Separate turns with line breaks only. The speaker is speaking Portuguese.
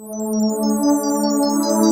Música